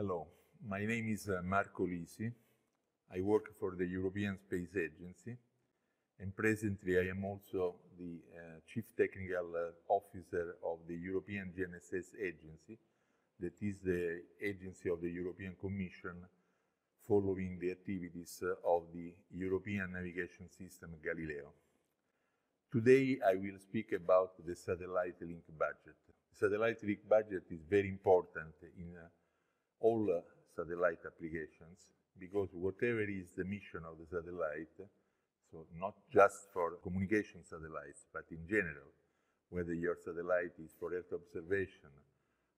Hello, my name is uh, Marco Lisi. I work for the European Space Agency, and presently I am also the uh, Chief Technical uh, Officer of the European GNSS Agency, that is the agency of the European Commission following the activities uh, of the European Navigation System Galileo. Today I will speak about the satellite link budget. The satellite link budget is very important in uh, all uh, satellite applications because whatever is the mission of the satellite, so not just for communication satellites, but in general, whether your satellite is for Earth observation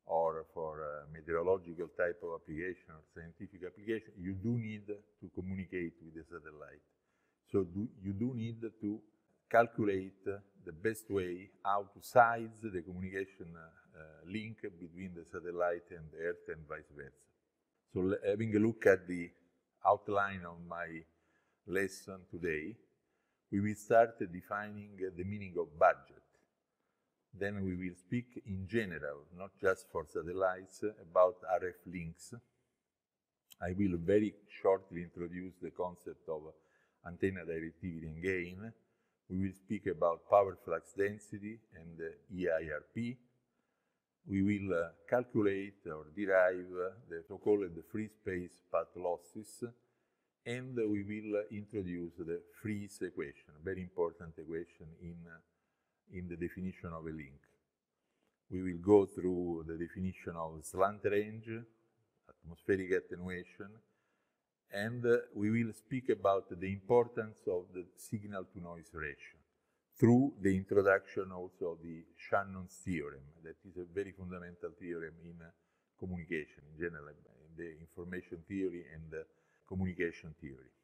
or for a meteorological type of application or scientific application, you do need to communicate with the satellite. So do, you do need to calculate the best way how to size the communication uh, link between the satellite and the Earth and vice versa. So having a look at the outline of my lesson today, we will start defining the meaning of budget. Then we will speak in general, not just for satellites, about RF links. I will very shortly introduce the concept of antenna directivity and gain, we will speak about power flux density and EIRP. We will uh, calculate or derive the so-called free space path losses, and we will introduce the Friis equation, a very important equation in, uh, in the definition of a link. We will go through the definition of slant range, atmospheric attenuation, and uh, we will speak about the importance of the signal-to-noise ratio through the introduction also of the Shannon's theorem, that is a very fundamental theorem in uh, communication in general, in the information theory and the communication theory.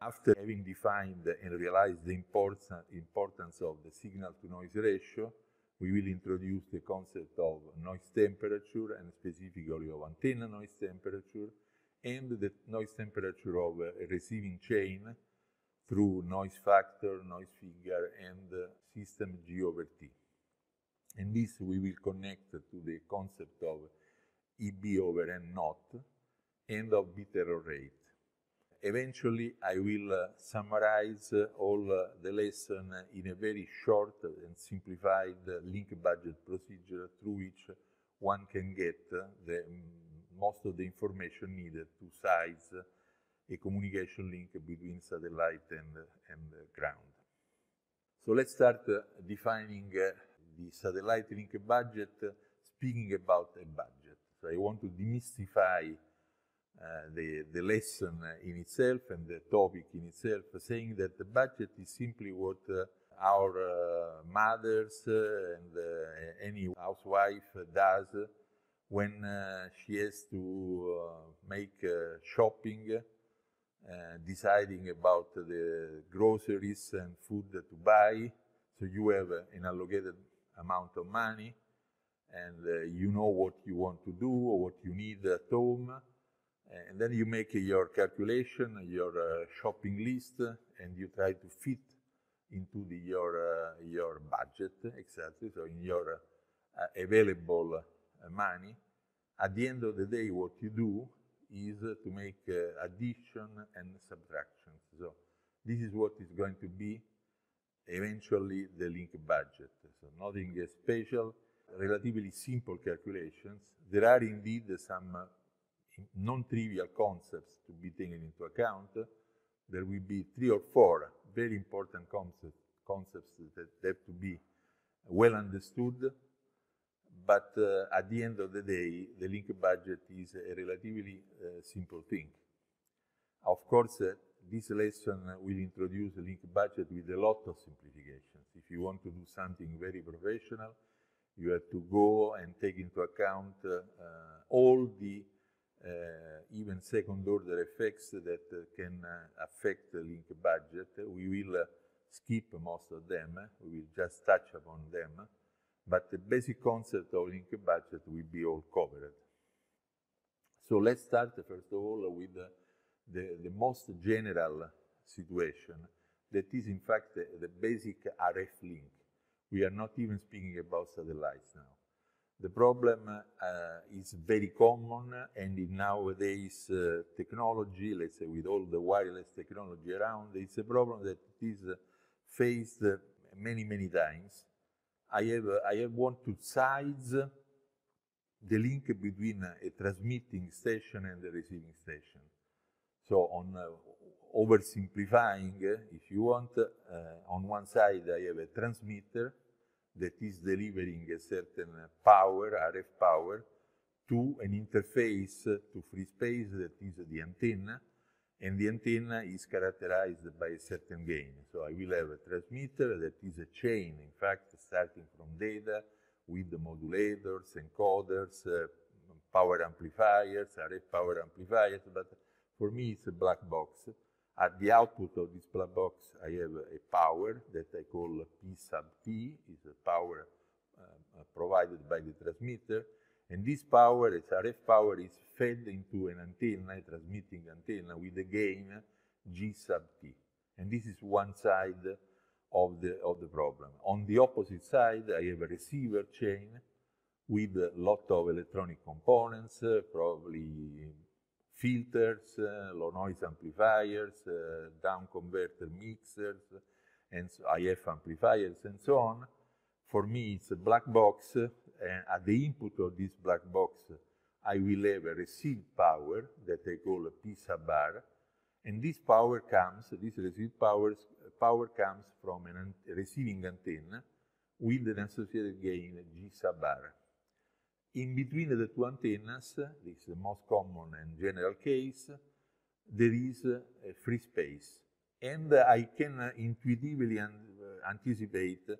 After having defined and realized the importance of the signal-to-noise ratio, we will introduce the concept of noise temperature and specifically of antenna noise temperature, and the noise temperature of a receiving chain through noise factor, noise figure, and system G over T. And this we will connect to the concept of EB over N naught and of bit error rate. Eventually, I will uh, summarize uh, all uh, the lesson in a very short and simplified link budget procedure through which one can get the most of the information needed to size a communication link between satellite and, and ground. So let's start uh, defining uh, the satellite link budget, uh, speaking about a budget. So I want to demystify uh, the, the lesson in itself and the topic in itself, saying that the budget is simply what uh, our uh, mothers and any housewife does when she has to make shopping, Uh, deciding about the groceries and food to buy. So you have uh, an allocated amount of money and uh, you know what you want to do or what you need at home. And then you make your calculation, your shopping list, and you try to fit into the, your, your budget, exactly, so in your available money. At the end of the day, what you do is to make uh, addition and subtraction. So this is what is going to be eventually the link budget. So nothing special, relatively simple calculations. There are indeed some uh, non-trivial concepts to be taken into account. There will be three or four very important concepts, concepts that have to be well understood but uh, at the end of the day, the link budget is a relatively uh, simple thing. Of course, uh, this lesson will introduce a link budget with a lot of simplifications. If you want to do something very professional, you have to go and take into account uh, all the uh, even second order effects that uh, can affect the link budget. We will skip most of them. We will just touch upon them but the basic concept of link budget will be all covered. So let's start, first of all, with the, the, the most general situation that is, in fact, the, the, basic RF link. We are not even speaking about satellites now. The problem uh, is very common, and in nowadays uh, technology, let's say with all the wireless technology around, it's a problem that is faced many, many times. I have, I have want to size the link between a transmitting station and the receiving station. So on uh, oversimplifying, if you want, uh, on one side I have a transmitter that is delivering a certain power, RF power, to an interface to free space that is the antenna, and the antenna is characterized by a certain gain. So I will have a transmitter that is a chain, in fact, starting from data with the modulators, encoders, uh, power amplifiers, RF power amplifiers, but for me it's a black box. At the output of this black box, I have a power that I call P sub T, is a power uh, provided by the transmitter, and this power, this RF power, is fed into an antenna, a transmitting antenna, with a gain G sub T. And this is one side of the, of the problem. On the opposite side, I have a receiver chain with a lot of electronic components, uh, probably filters, uh, low noise amplifiers, uh, down converter mixers, and so IF amplifiers, and so on. For me, it's a black box, and at the input of this black box, I will have a received power that I call a P sub R, and this power comes, this received powers, power comes from a receiving antenna with an associated gain G sub R. In between the two antennas, this is the most common and general case, there is a free space. And I can intuitively anticipate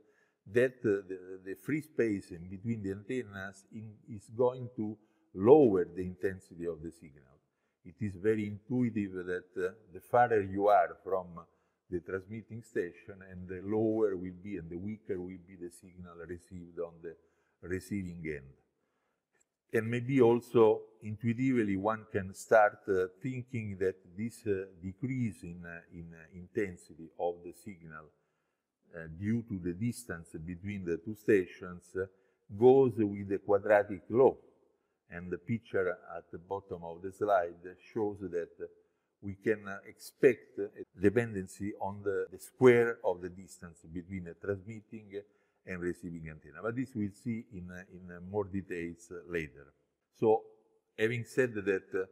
that the, the, free space in between the antennas in, is going to lower the intensity of the signal. It is very intuitive that uh, the farther you are from the transmitting station and the lower will be and the weaker will be the signal received on the receiving end. And maybe also intuitively one can start uh, thinking that this uh, decrease in, uh, in uh, intensity of the signal uh, due to the distance between the two stations goes with the quadratic law. And the picture at the bottom of the slide shows that we can expect a dependency on the, the square of the distance between the transmitting and receiving antenna. But this we'll see in, in more details later. So having said that, uh,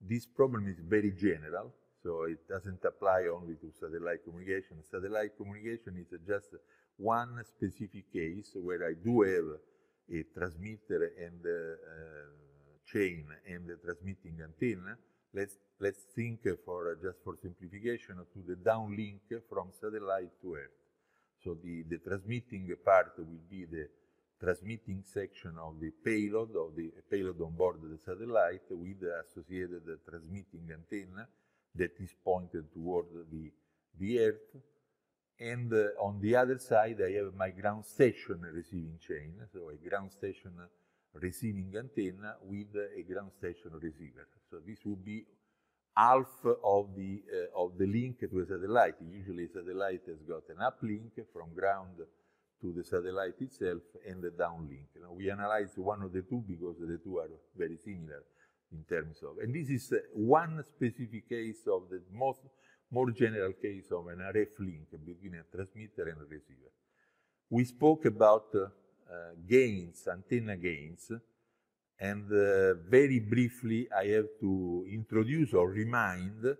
this problem is very general, so it doesn't apply only to satellite communication. Satellite communication is just one specific case where I do have a transmitter and uh, chain and a transmitting antenna. Let's, let's think for, just for simplification, to the downlink from satellite to Earth. So the, the transmitting part will be the transmitting section of the payload, of the payload on board the satellite with the associated transmitting antenna that is pointed toward the, the Earth. And uh, on the other side, I have my ground station receiving chain, so a ground station receiving antenna with a ground station receiver. So this would be half of the, uh, of the link to a satellite. Usually a satellite has got an uplink from ground to the satellite itself and the downlink. Know, we analyze one of the two because the two are very similar in terms of, and this is uh, one specific case of the most more general case of an RF link between a transmitter and a receiver. We spoke about uh, uh, gains, antenna gains, and uh, very briefly, I have to introduce or remind uh,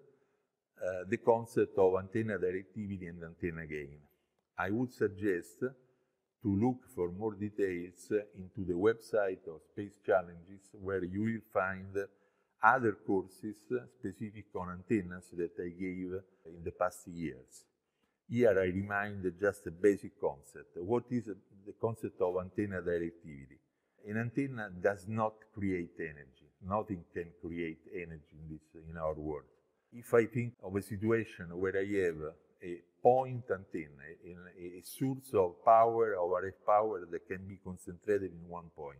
the concept of antenna directivity and antenna gain. I would suggest to look for more details into the website of Space Challenges, where you will find other courses specific on antennas that I gave in the past years. Here I remind just a basic concept. What is the concept of antenna directivity? an antenna does not create energy. Nothing can create energy in, this, in our world. If I think of a situation where I have a point antenna, a, a source of power, of RF power that can be concentrated in one point.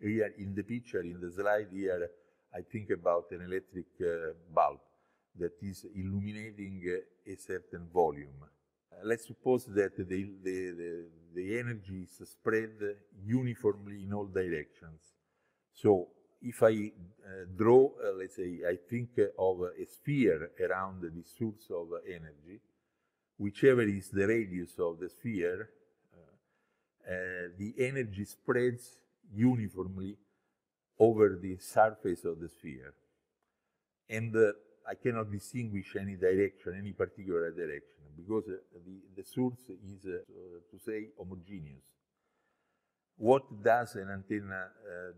Here in the picture, in the slide here, I think about an electric uh, bulb that is illuminating uh, a certain volume. let's suppose that the, the, the, the energy is spread uniformly in all directions. So if I uh, draw, uh, let's say, I think of a sphere around the source of energy, whichever is the radius of the sphere, uh, uh, the energy spreads uniformly over the surface of the sphere. And uh, I cannot distinguish any direction, any particular direction, because uh, the, the source is, to say, homogeneous. What does an antenna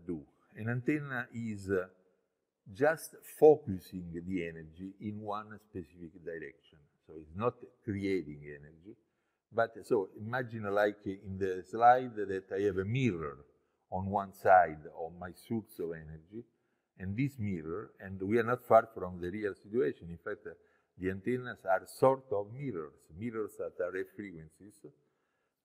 do? An antenna is just focusing the energy in one specific direction. So it's not creating energy, but so imagine like in the slide that I have a mirror on one side of my source of energy, and this mirror, and we are not far from the real situation. In fact, uh, the antennas are sort of mirrors, mirrors at RF frequencies.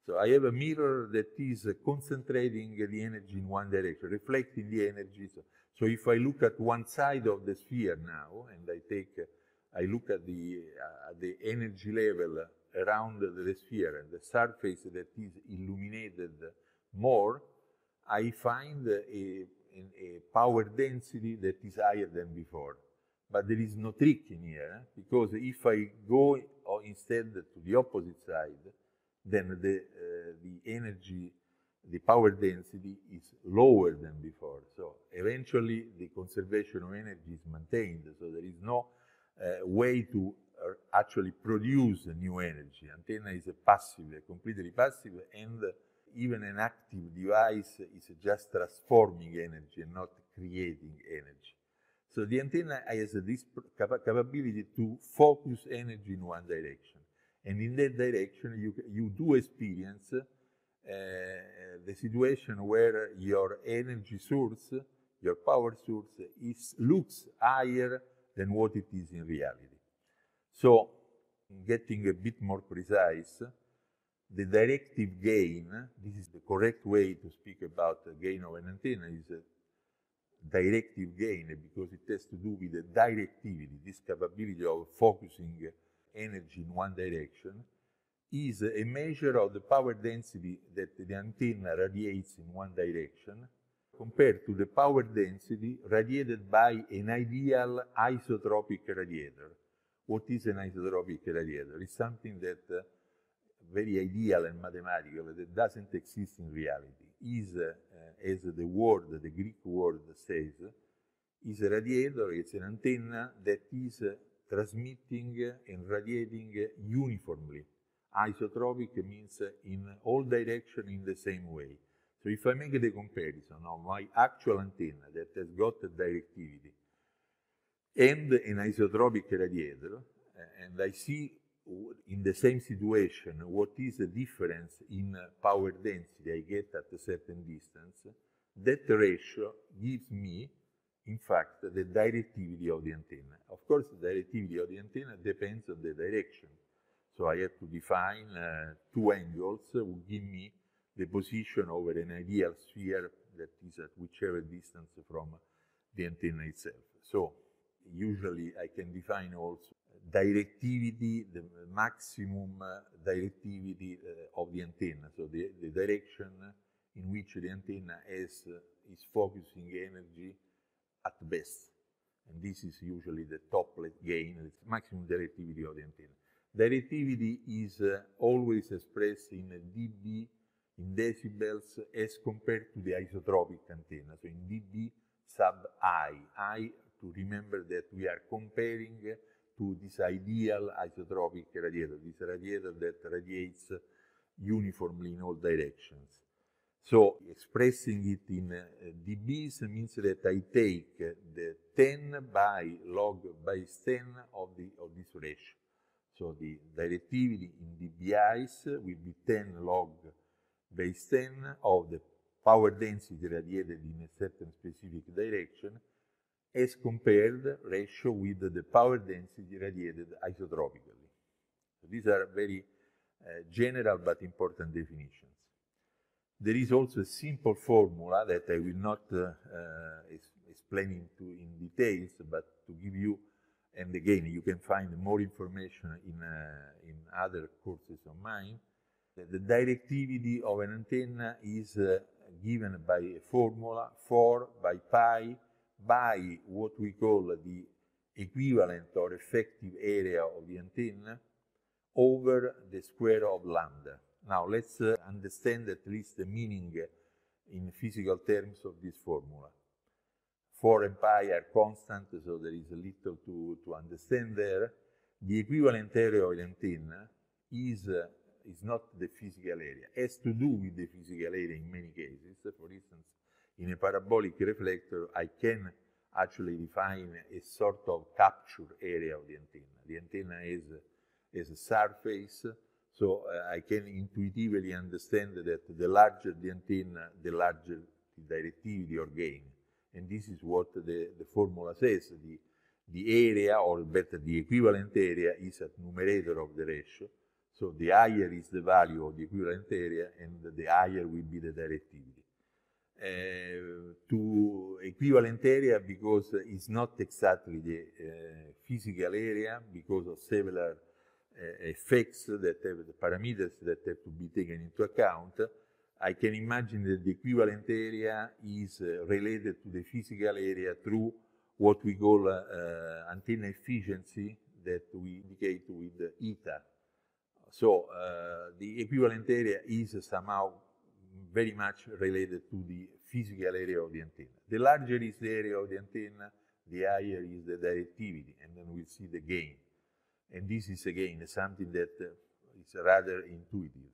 So I have a mirror that is uh, concentrating the energy in one direction, reflecting the energy. So, so if I look at one side of the sphere now, and I take, uh, I look at the, uh, the energy level around the sphere and the surface that is illuminated more, I find a a power density that is higher than before. But there is no trick in here, eh? because if I go instead to the opposite side, then the, uh, the energy, the power density is lower than before. So eventually the conservation of energy is maintained. So there is no way to uh, actually produce new energy. Antenna is a passive, a completely passive, and even an active device is just transforming energy and not creating energy. So the antenna has this capability to focus energy in one direction. And in that direction, you, you do experience uh, the situation where your energy source, your power source, is, looks higher than what it is in reality. So, getting a bit more precise, the directive gain, this is the correct way to speak about the gain of an antenna, is a directive gain because it has to do with the directivity, this capability of focusing energy in one direction, is a measure of the power density that the antenna radiates in one direction compared to the power density radiated by an ideal isotropic radiator. What is an isotropic radiator? It's something that uh, very ideal and mathematical that doesn't exist in reality. Is, uh, as the word, the Greek word says, is a radiator, it's an antenna that is uh, transmitting and radiating uniformly. Isotropic means in all directions in the same way. So if I make the comparison of my actual antenna that has got directivity and an isotropic radiator, and I see in the same situation, what is the difference in power density I get at a certain distance, that ratio gives me, in fact, the directivity of the antenna. Of course, the directivity of the antenna depends on the direction. So I have to define uh, two angles will give me the position over an ideal sphere that is at whichever distance from the antenna itself. So usually I can define also directivity, the maximum directivity uh, of the antenna, so the, the direction in which the antenna is, uh, is focusing energy at best. And this is usually the toplet gain, the maximum directivity of the antenna. Directivity is uh, always expressed in dB, in decibels, as compared to the isotropic antenna, so in dB sub I. I, to remember that we are comparing to this ideal isotropic radiator, this radiator that radiates uniformly in all directions. So expressing it in uh, dBs means that I take the 10 by log base 10 of, the, of this ratio. So the directivity in dBIs will be 10 log base 10 of the power density radiated in a certain specific direction as compared ratio with the power density radiated isotropically. So these are very uh, general but important definitions. There is also a simple formula that I will not uh, uh, explain into in details, but to give you and again, you can find more information in, uh, in other courses of mine. The directivity of an antenna is uh, given by a formula 4 by pi by what we call the equivalent or effective area of the antenna over the square of lambda. Now let's uh, understand at least the meaning in physical terms of this formula. 4 and pi are constant, so there is little to, to understand there. The equivalent area of the antenna is, uh, is not the physical area. It has to do with the physical area in many cases. For instance, in a parabolic reflector, I can actually define a sort of capture area of the antenna. The antenna is, is a surface, so uh, I can intuitively understand that the larger the antenna, the larger the directivity or gain. And this is what the, the formula says. The, the area, or better, the equivalent area is at numerator of the ratio. So the higher is the value of the equivalent area, and the higher will be the directivity. Uh, to equivalent area because it's not exactly the uh, physical area because of several uh, effects that have the parameters that have to be taken into account. I can imagine that the equivalent area is related to the physical area through what we call antenna efficiency that we indicate with eta. So uh, the equivalent area is somehow very much related to the physical area of the antenna. The larger is the area of the antenna, the higher is the directivity, and then we'll see the gain. And this is again something that uh, is rather intuitive.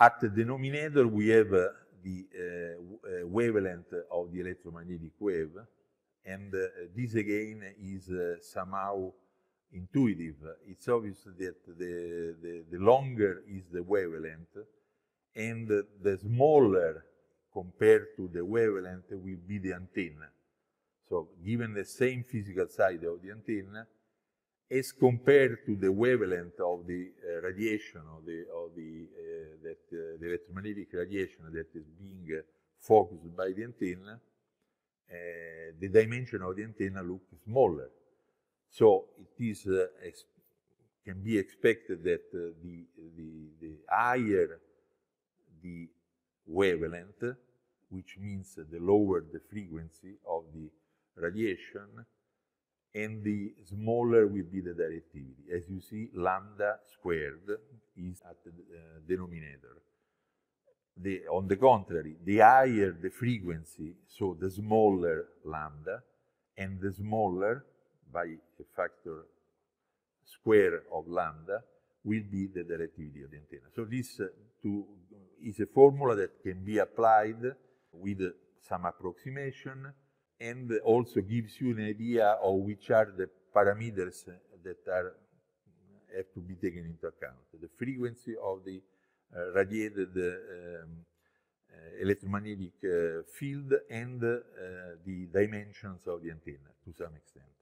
At the denominator, we have uh, the uh, uh wavelength of the electromagnetic wave, and uh, this again is uh, somehow intuitive. It's obvious that the, the, the longer is the wavelength, and the smaller compared to the wavelength will be the antenna. So given the same physical size of the antenna, as compared to the wavelength of the uh, radiation of the, of the, uh, that, uh, the electromagnetic radiation that is being focused by the antenna, uh, the dimension of the antenna looks smaller. So it is uh, can be expected that uh, the, the, the higher the wavelength, which means the lower the frequency of the radiation, and the smaller will be the directivity. As you see, lambda squared is at the uh, denominator. The, on the contrary, the higher the frequency, so the smaller lambda, and the smaller, by a factor square of lambda, will be the directivity of the antenna. So this uh, to, is a formula that can be applied with uh, some approximation and also gives you an idea of which are the parameters that are have to be taken into account. The frequency of the uh, radiated um, uh, electromagnetic uh, field and uh, the dimensions of the antenna to some extent.